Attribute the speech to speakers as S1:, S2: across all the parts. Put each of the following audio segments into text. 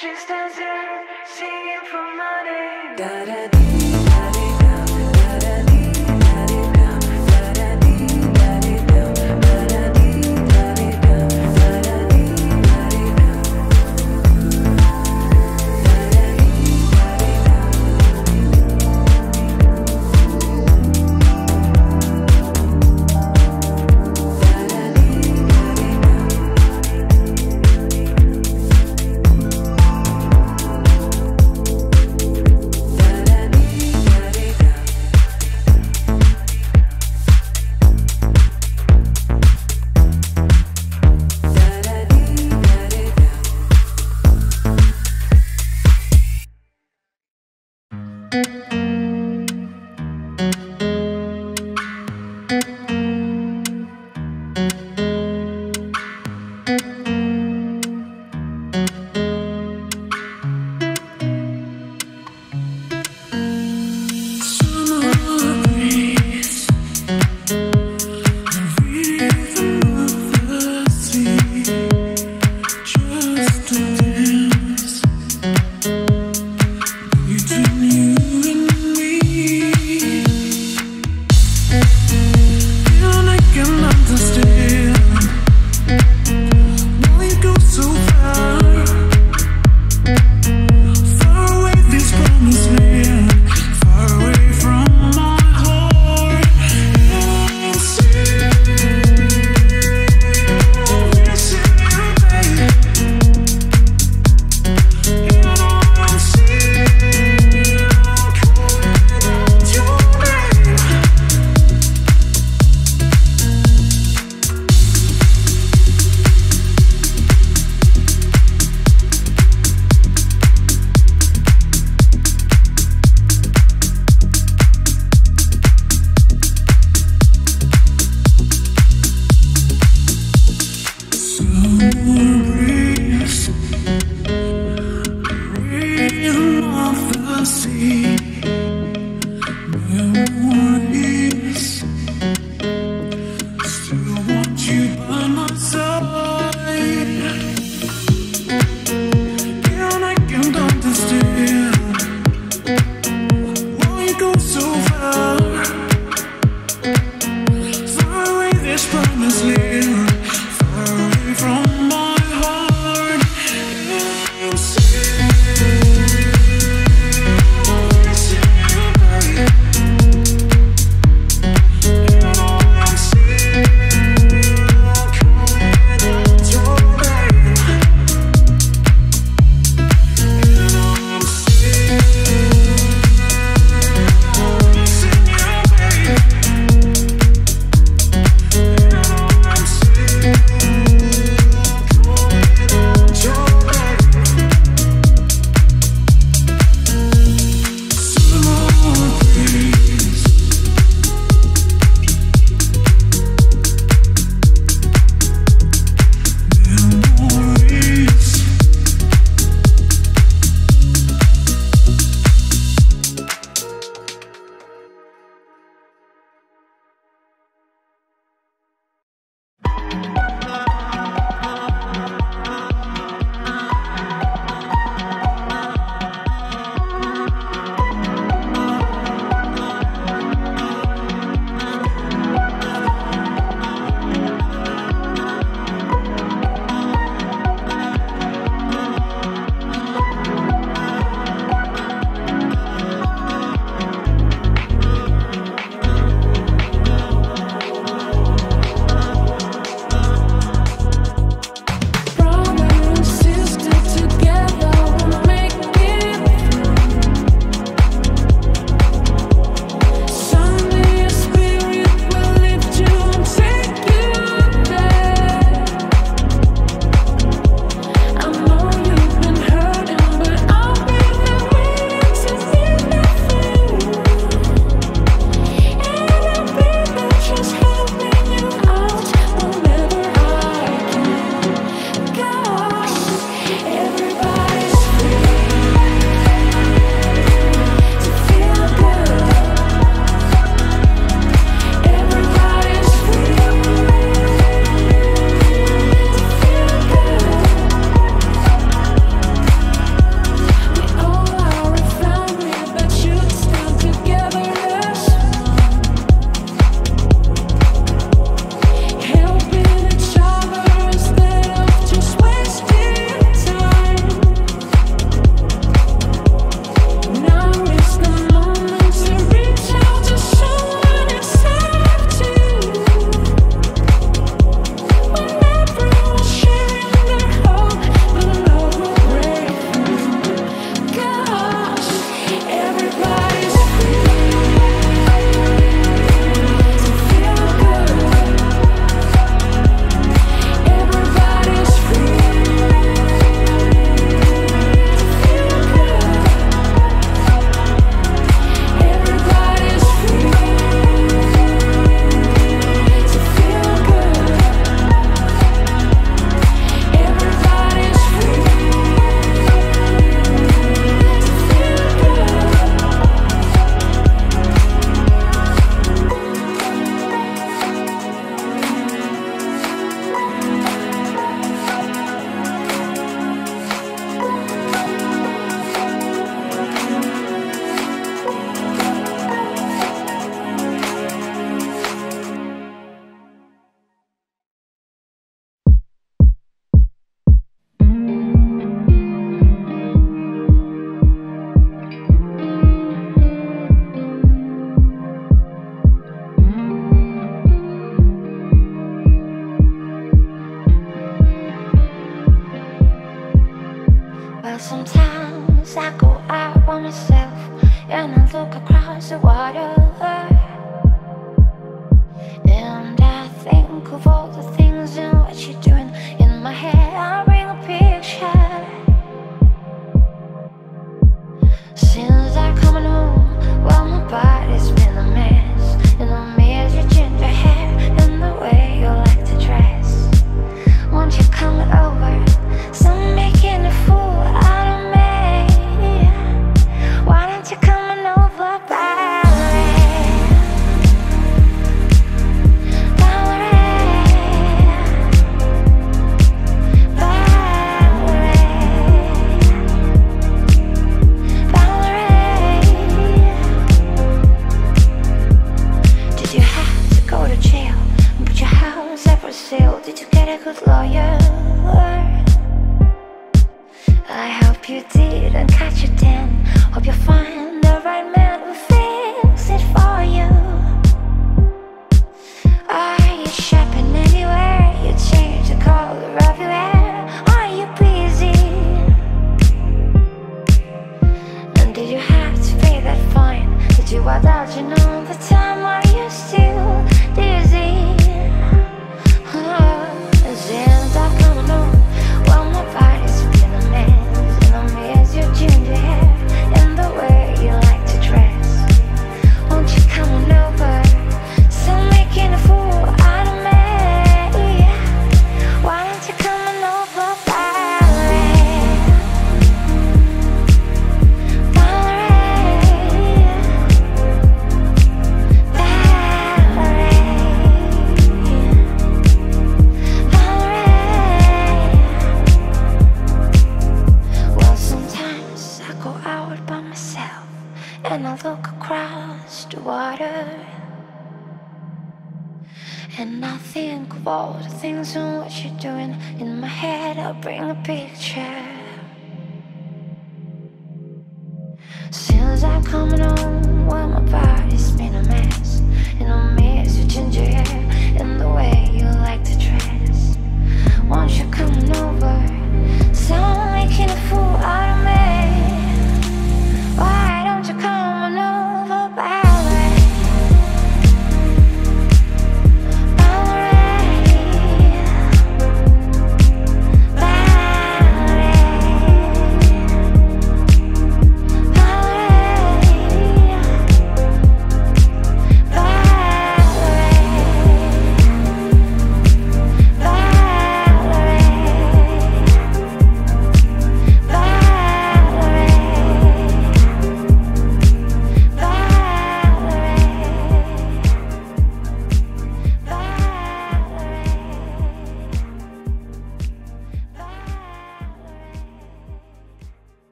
S1: she
S2: stands there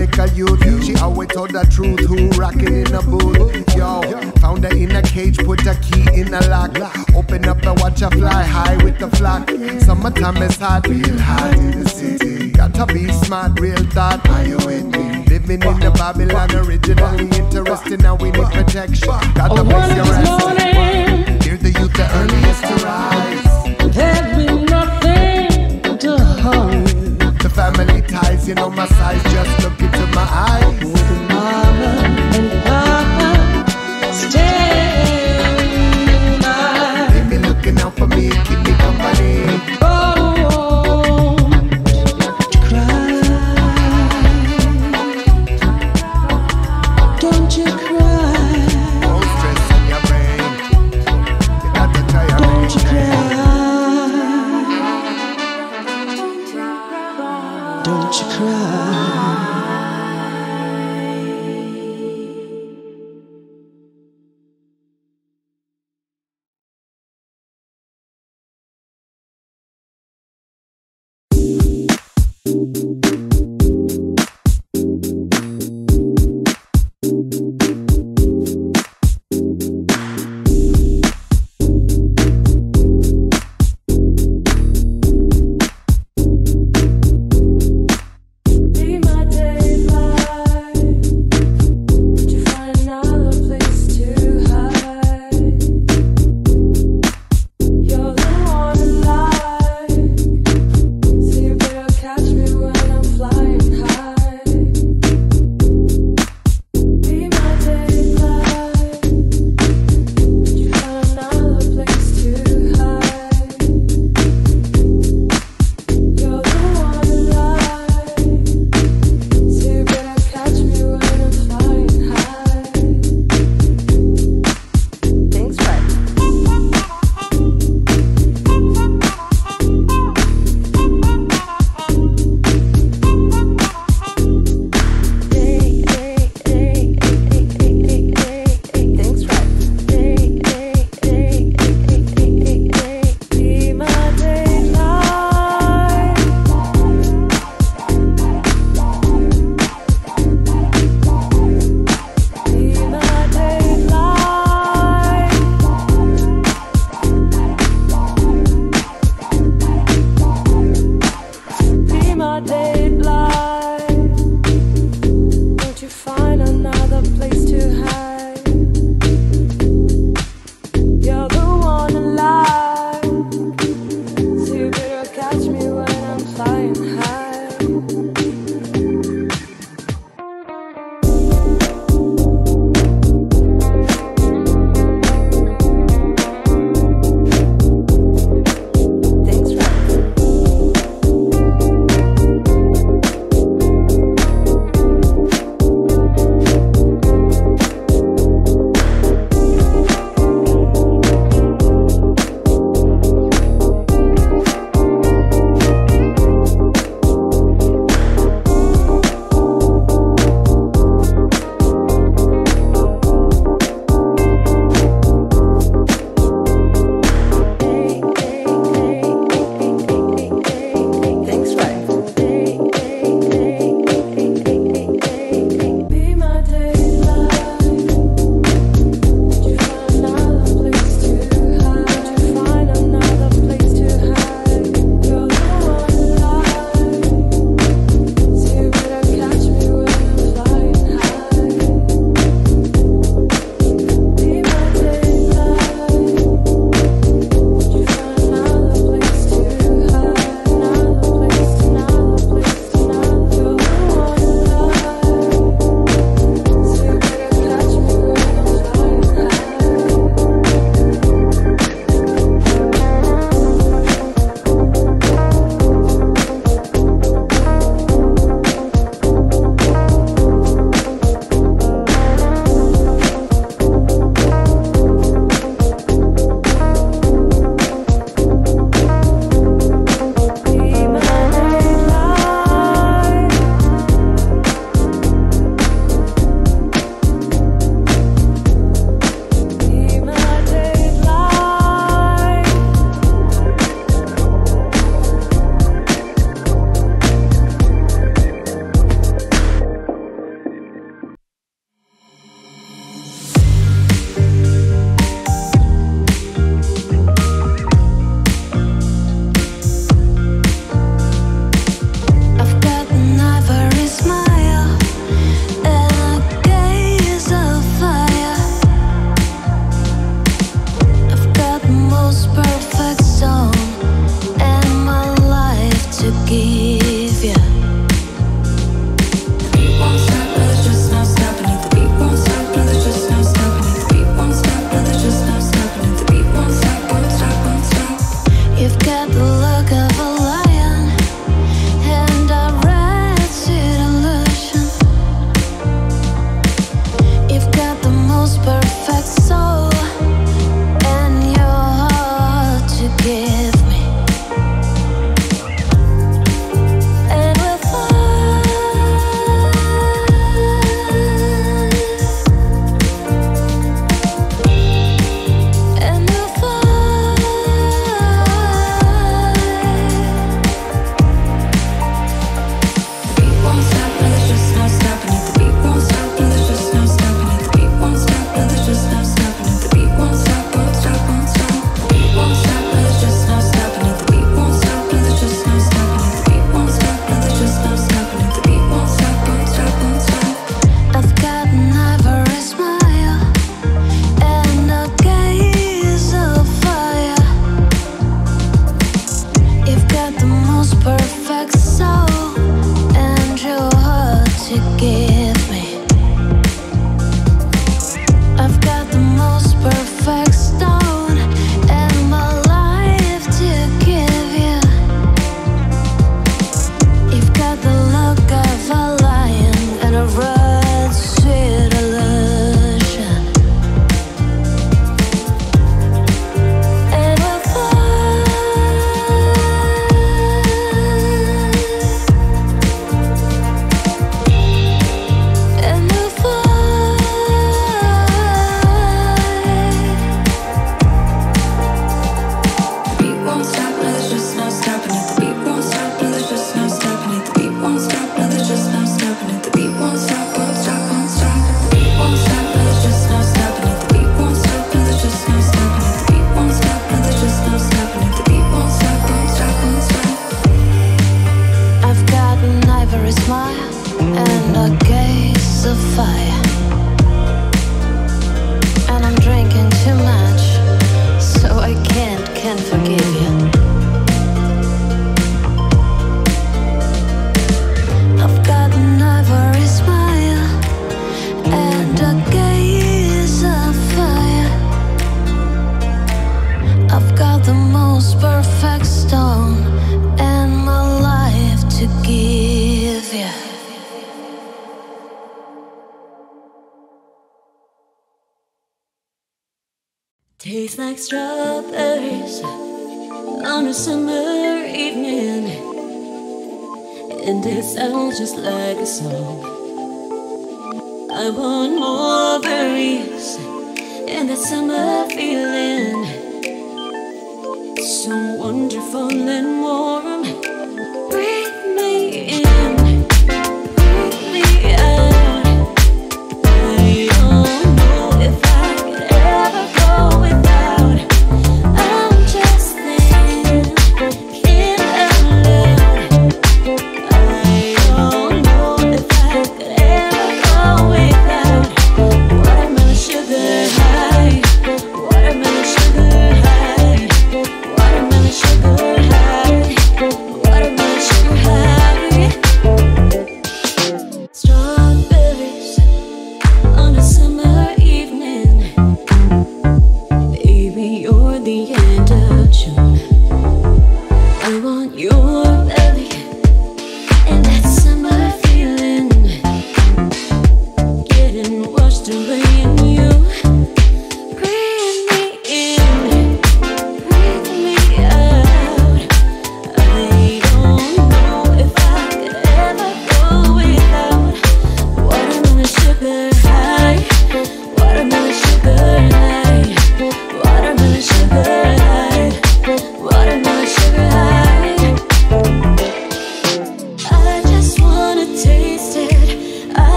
S2: since I
S3: was
S4: a
S5: youth, she always told the truth. Who rockin' in a booth? Yo, found her in a cage, put a key in a lock. Open up and watch her fly high with the flock. Summertime is hot, real hot in the city. Gotta be smart, real thought. Are you with me? Living in the Babylon, originally interesting. Now we need protection. Gotta
S6: Oh,
S5: place your rest.
S6: morning,
S5: Hear the youth, the earliest to rise.
S6: You
S5: know my size. Just look into my eyes.
S6: With mama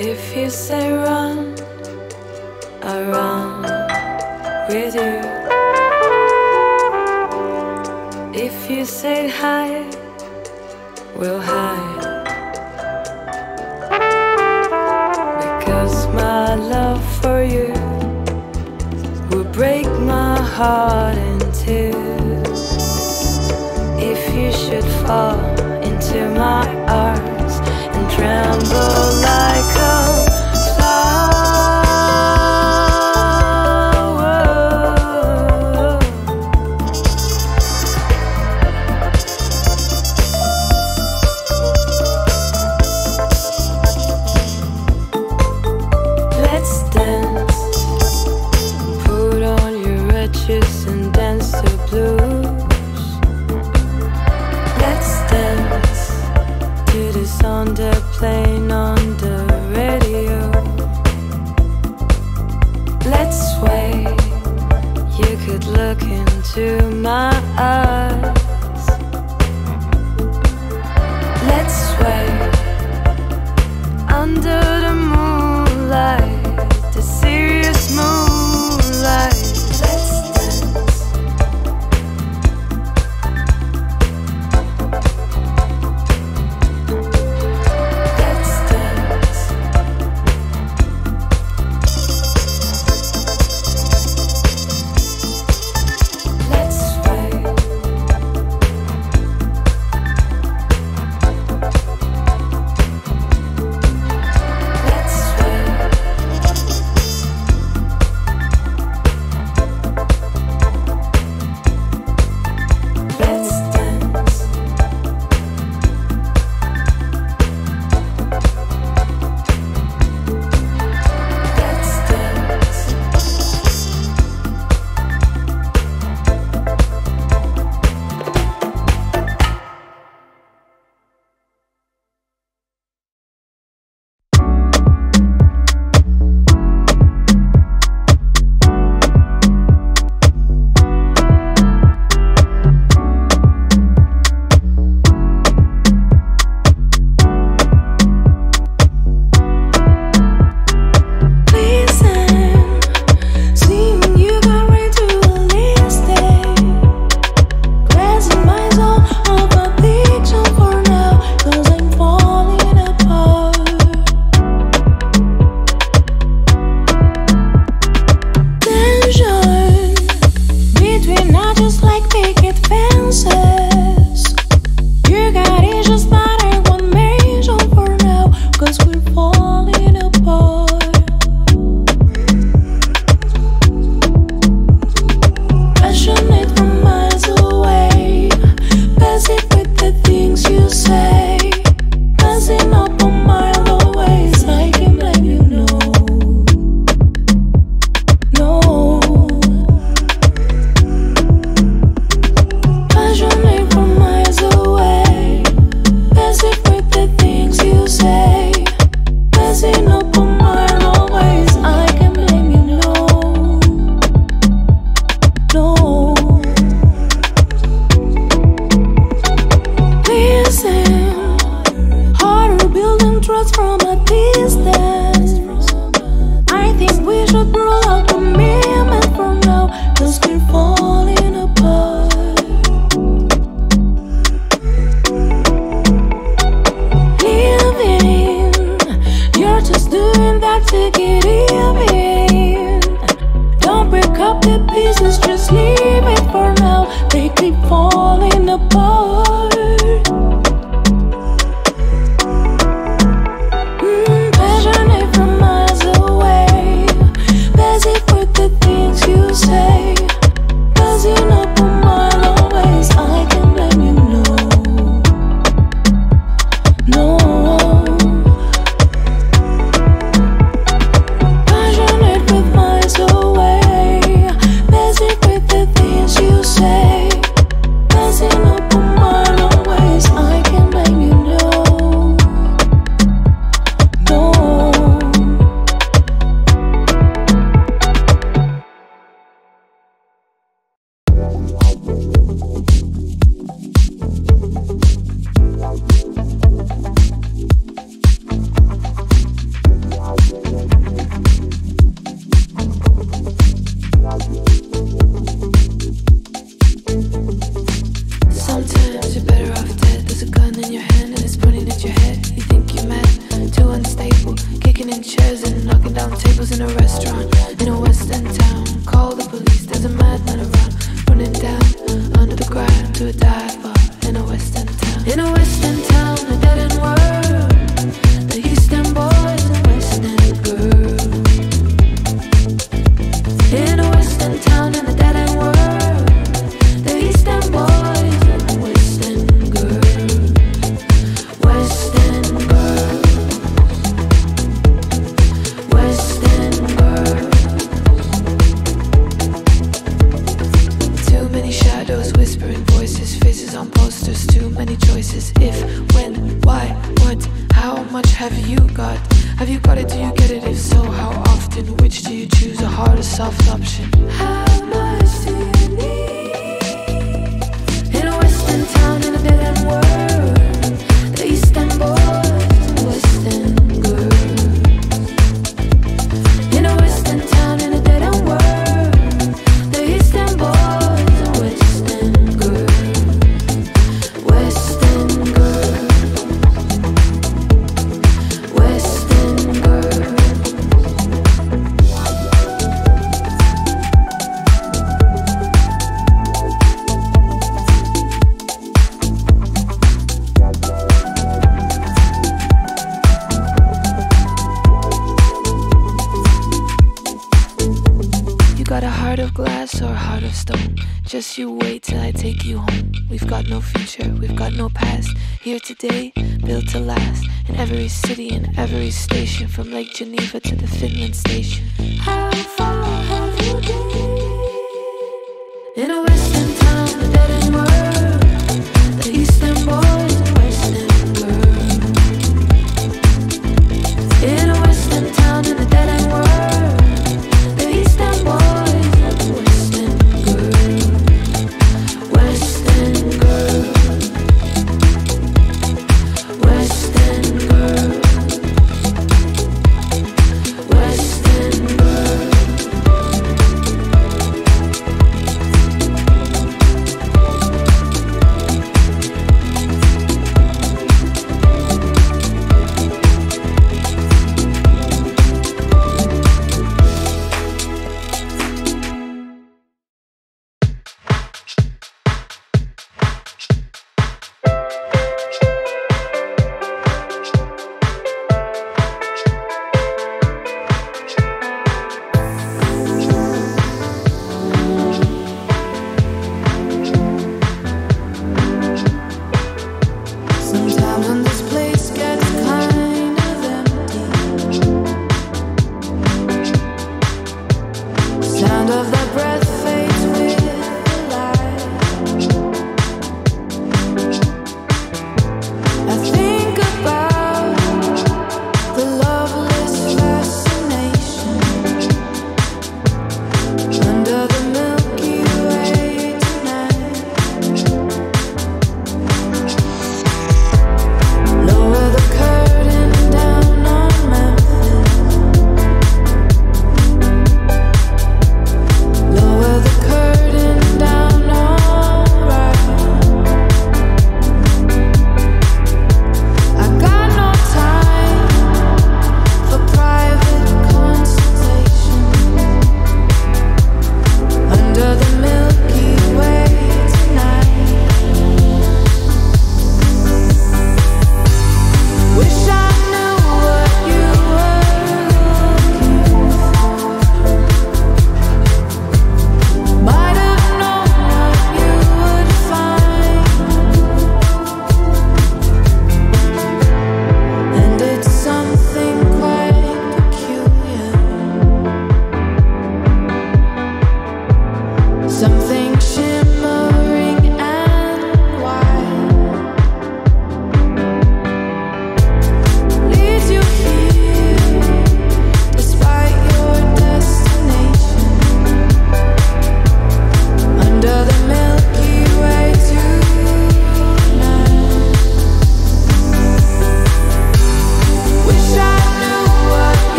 S7: If you
S3: say run, I run with you. If you say hide, we'll hide. Because my love for you will break my heart in two. If you should fall into my arms tremble like a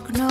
S8: gonna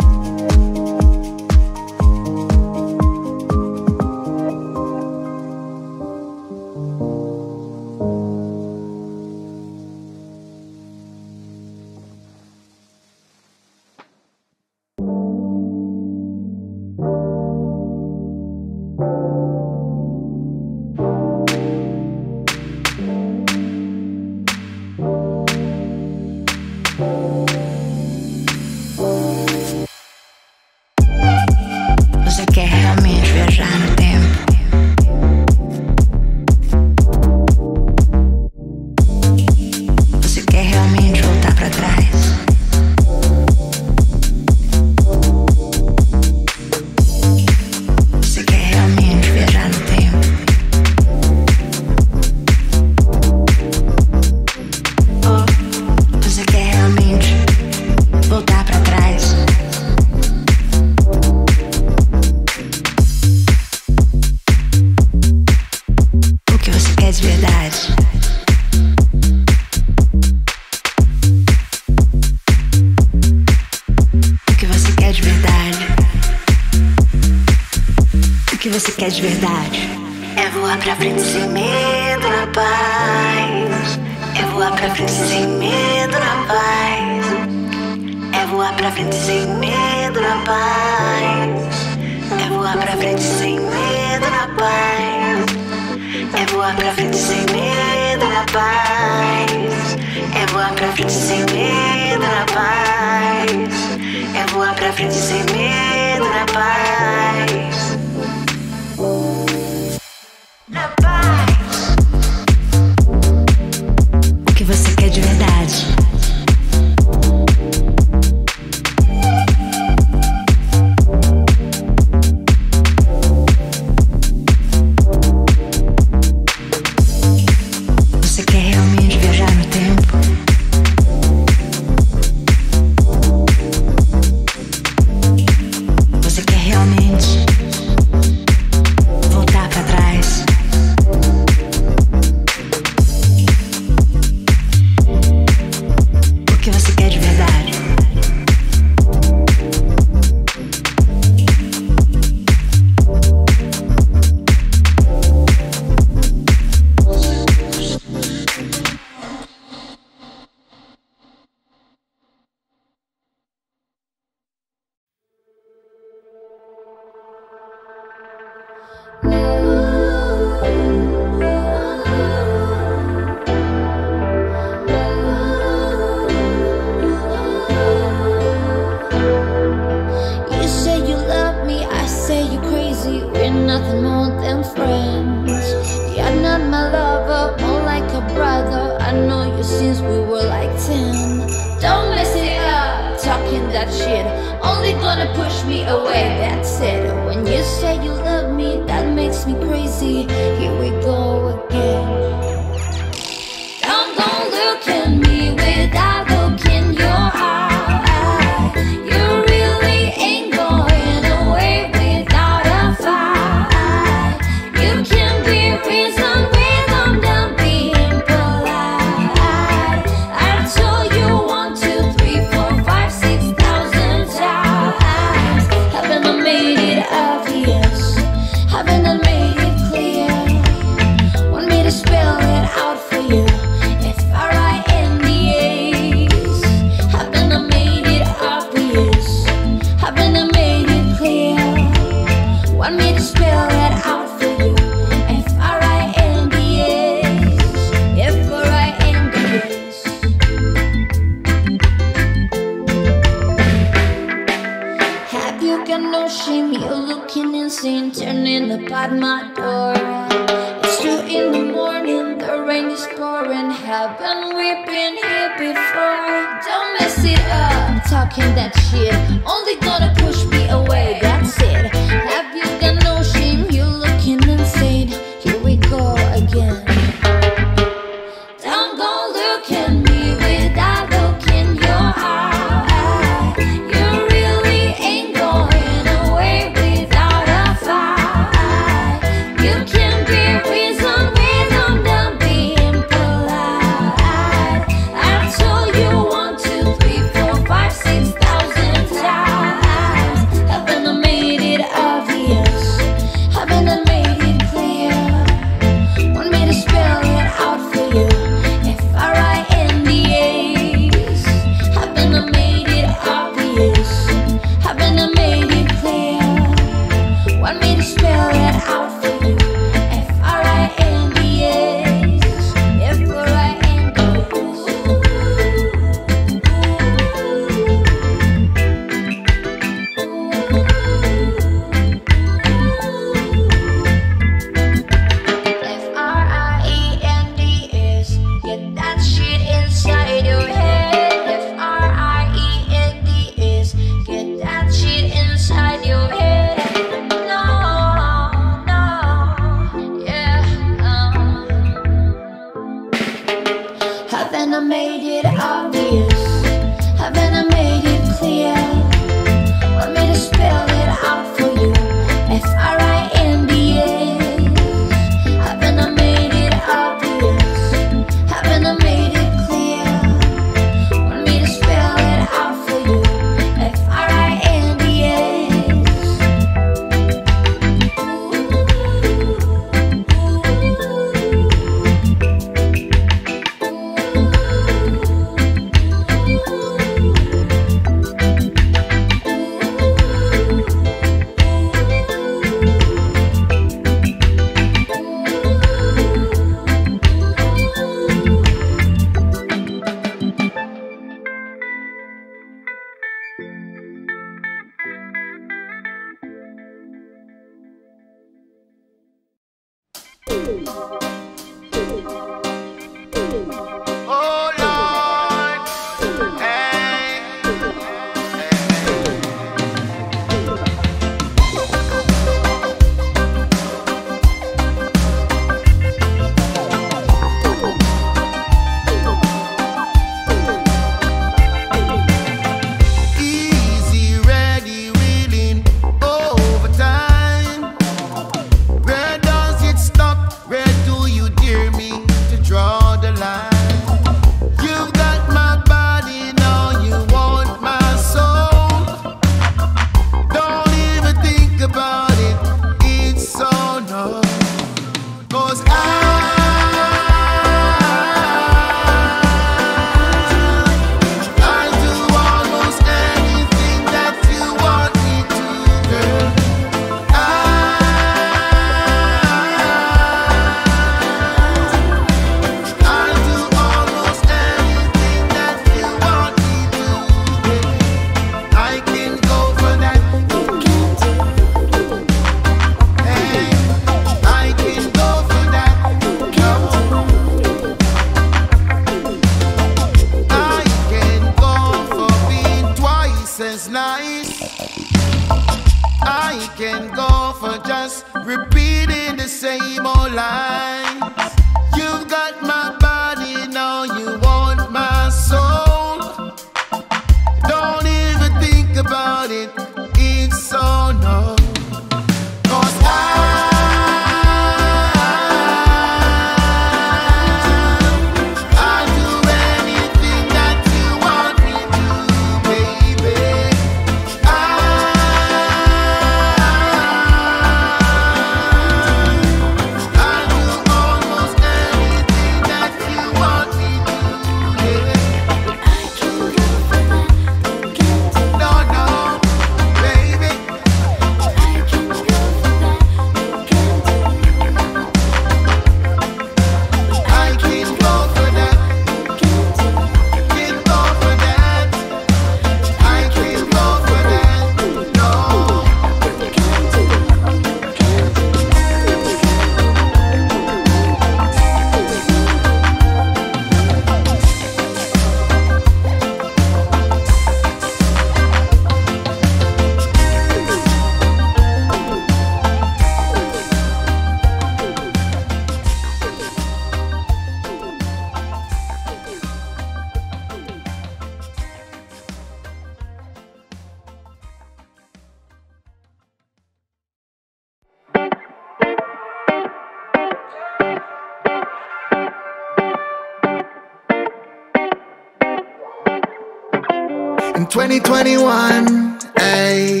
S5: 2021, hey.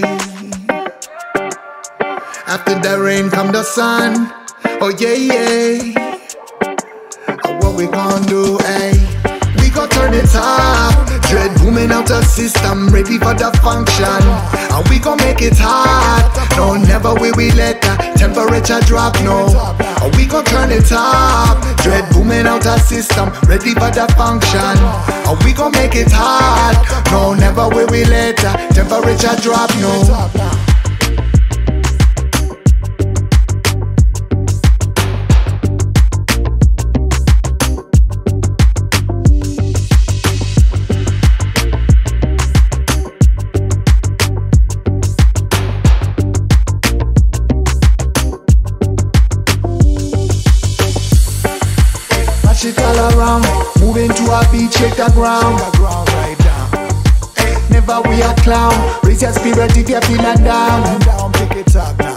S5: After the rain come the sun. Oh yeah, yeah. Oh, what we gonna do, hey? We gon' turn it up. Dread booming out the system, ready for the function. And we gon' make it hot. No, never will we let the temperature drop, no. And we gon' turn it up. Dread booming out the system, ready for the function. And we gon' make it hot. No, never will we the temperature drop, no. To a beat, shake the ground. right down. Hey, Never we a clown, raise your spirit if you're feeling down. down pick it up now.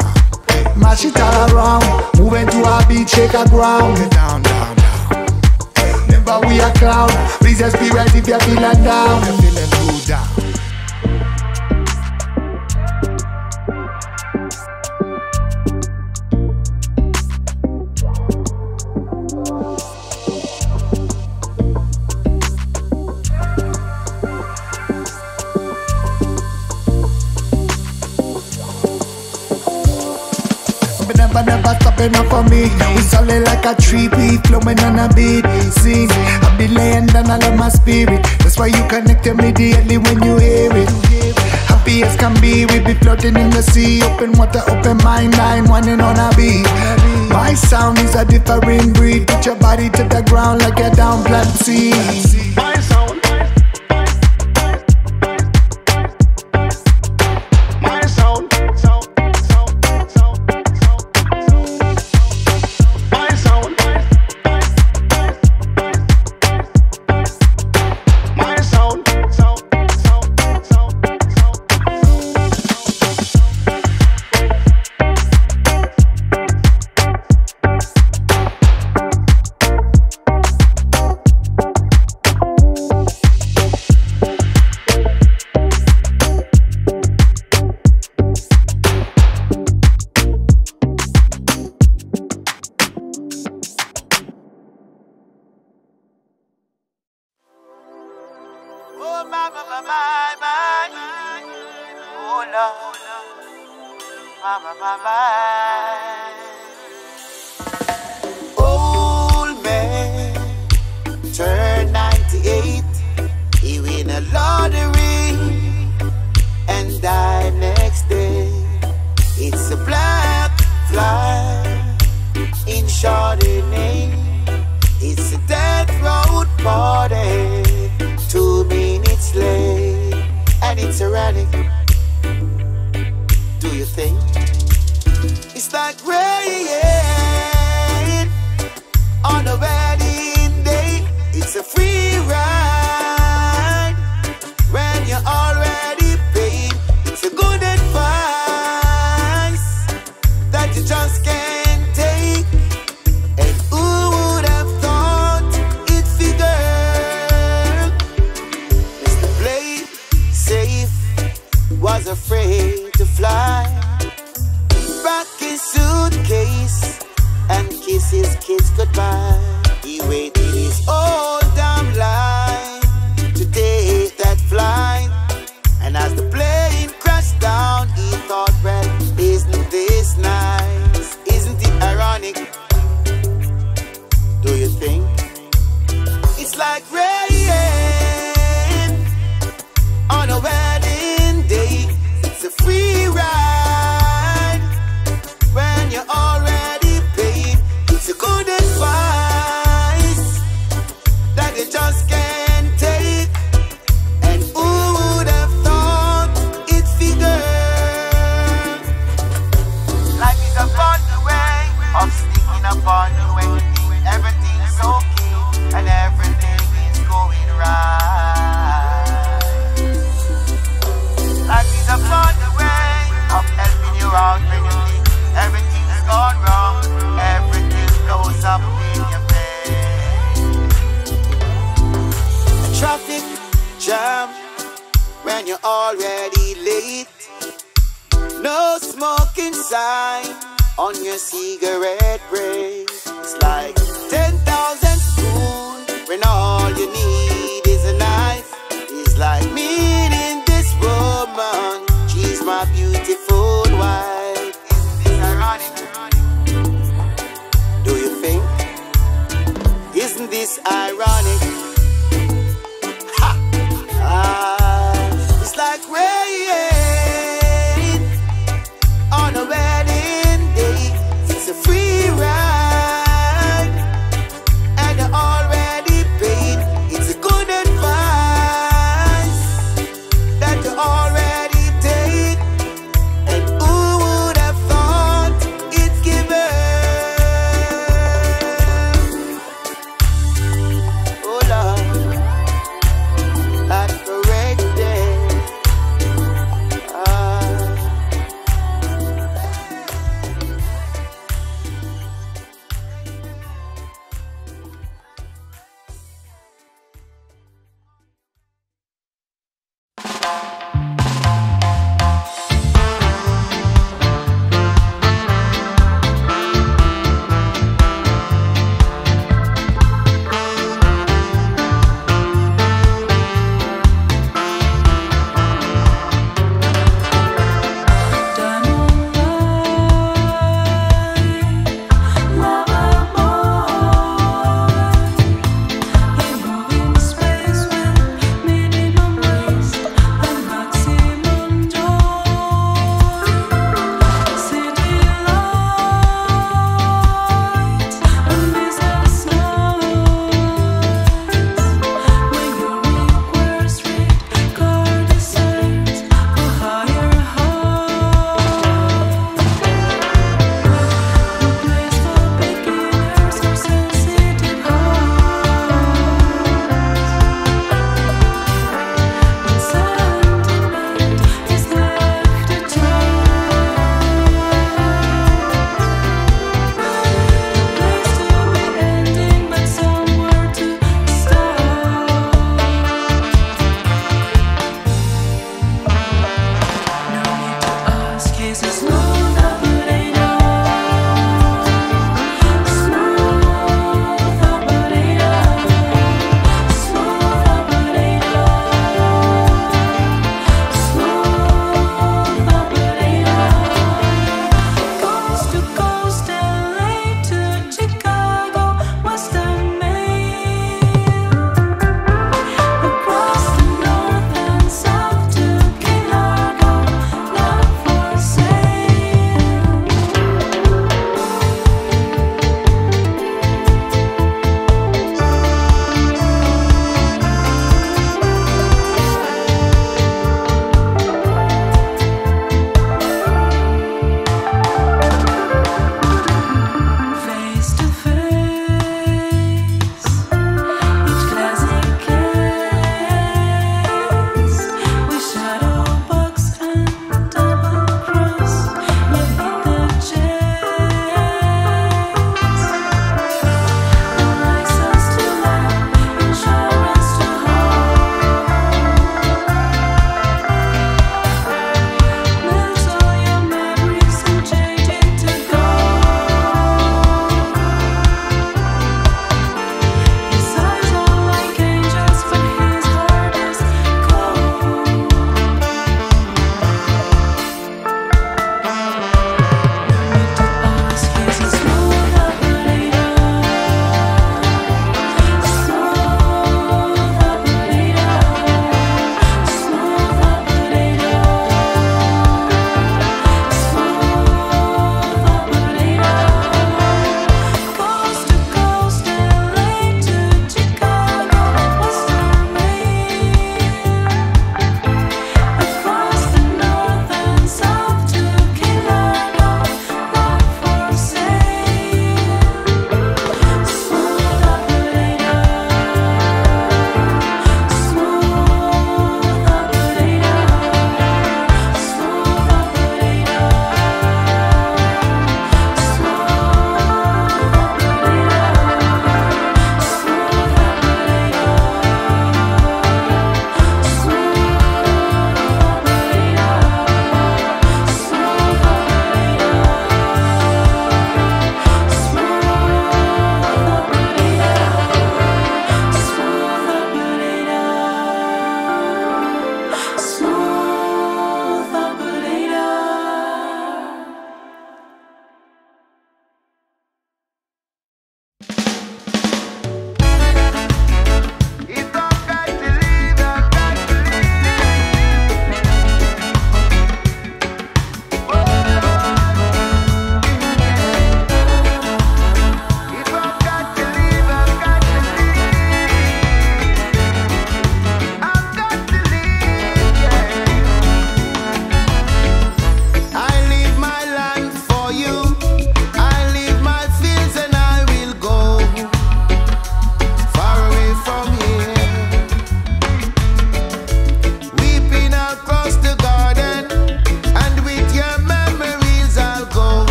S5: Mash it all around, moving to a beat, shake the ground. down, down, down. Hey, Never we a clown, raise your spirit if you're feeling down. You're feeling too down. falling off me. We solid like a tree, be flowing on a beat. Scene, I be laying down, and I love my spirit. That's why you connect immediately when you hear it.
S9: Happy as can be, we be floating in the sea. Open water, open mind, nine, one and on a beat. My sound is a different breed. Put your body to the ground like a down plant seed.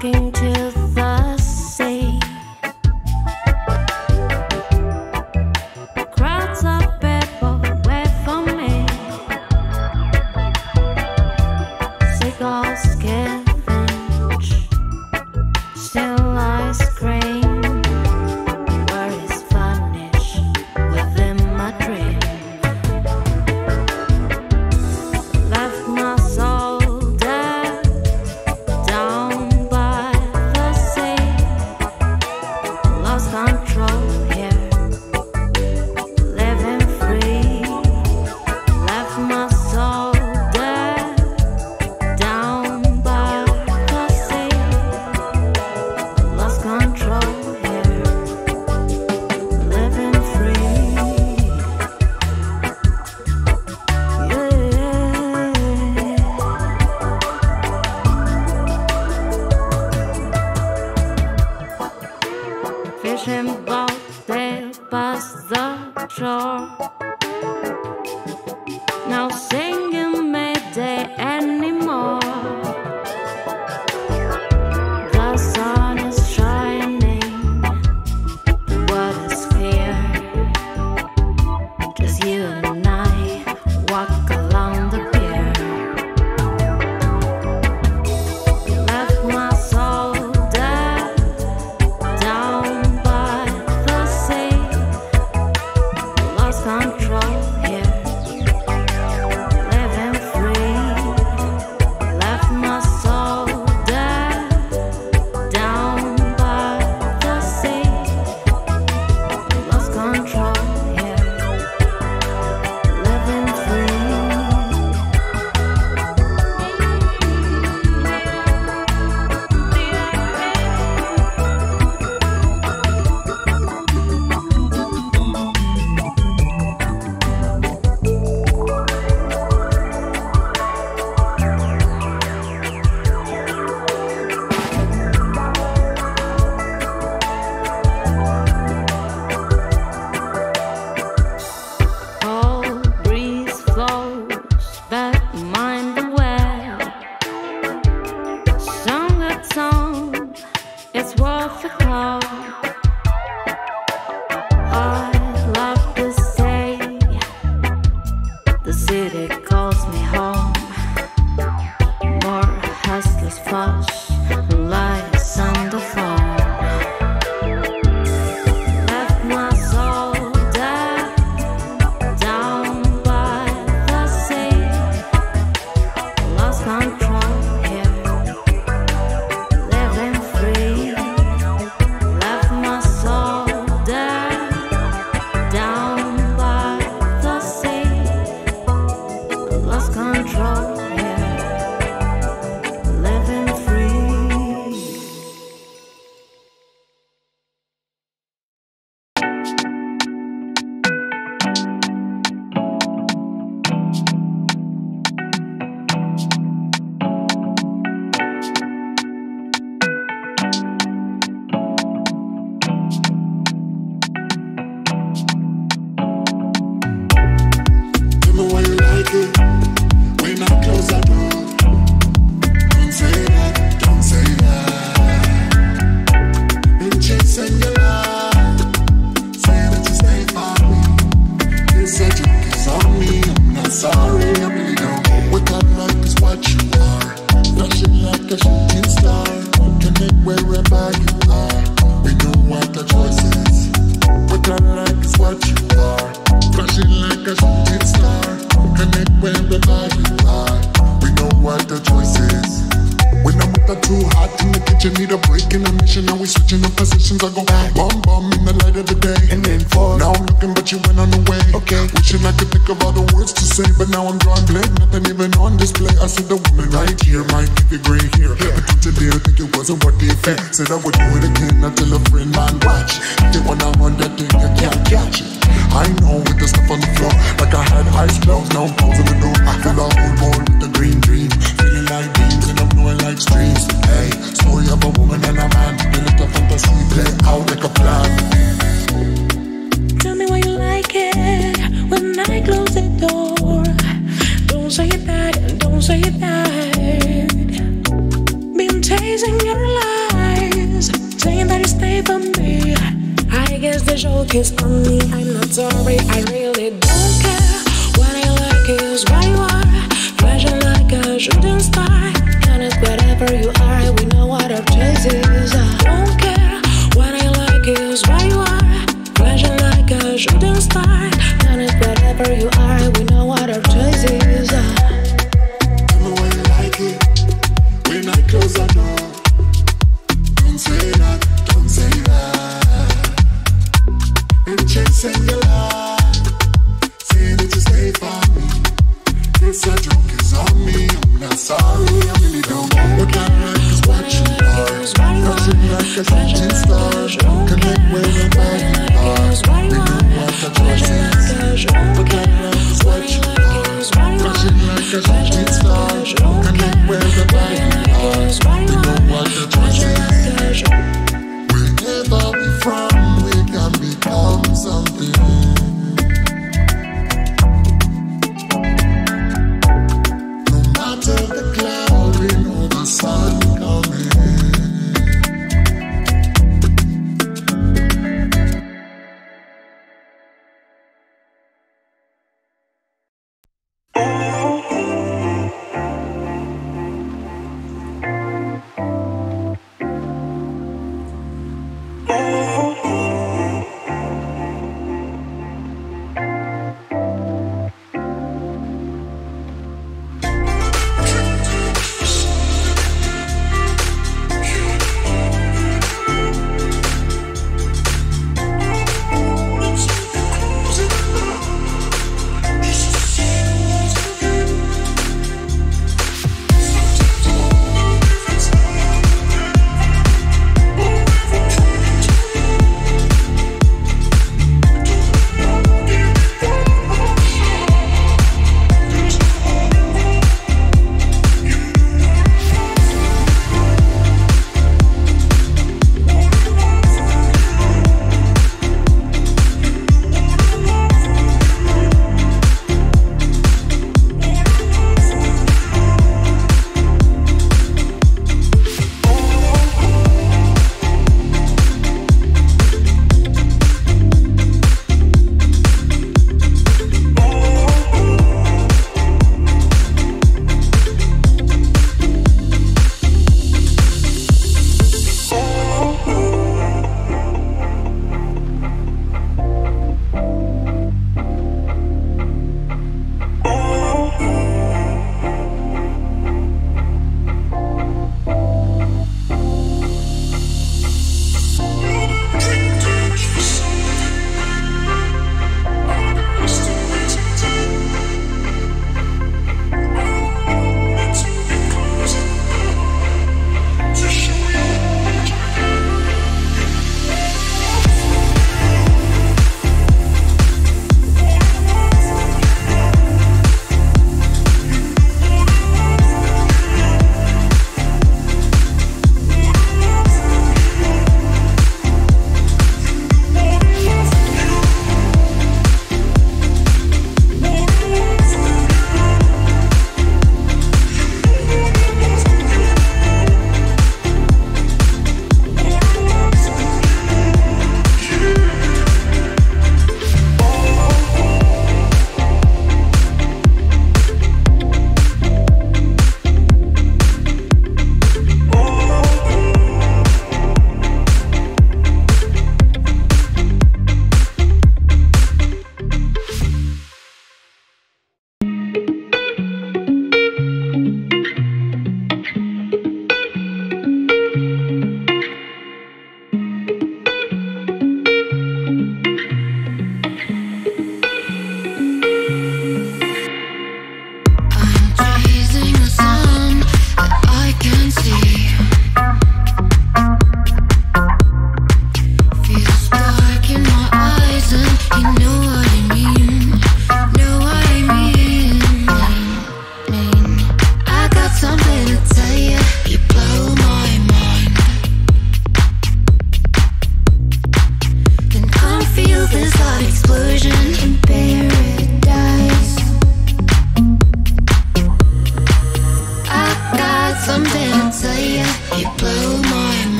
S10: talking to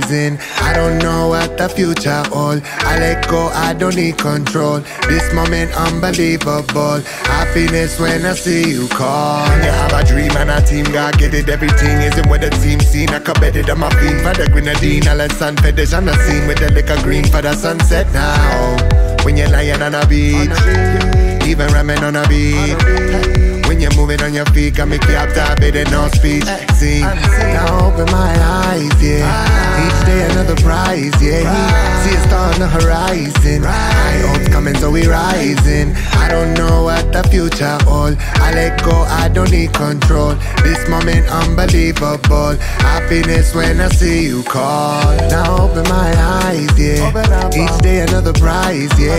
S7: I
S4: don't know what the
S5: future hold. I let go, I don't need control. This moment unbelievable. Happiness when I see you call. You have a dream and a team, God get it. Everything isn't what the team Seen I could bet it on my feet for the grenadine. All the sun fetish on the scene with the liquor green for the sunset now. When you're lying on a beach, even ramen on a beat. When you're moving on your feet, got me captivated, no speech. See, now open my eyes, yeah. Each day another prize, yeah. See a star on the horizon. I hopes coming, so we rising. I don't know what the future hold. I let go, I don't need control. This moment unbelievable. Happiness when I see you call. Now open my eyes, yeah. Each day another prize, yeah.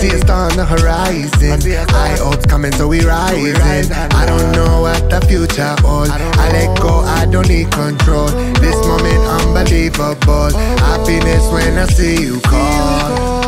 S5: See a star on the horizon. I hopes coming, so we rising. I don't know what the future holds. I let go, I don't need control. This moment unbelievable. Happiness when I see you call.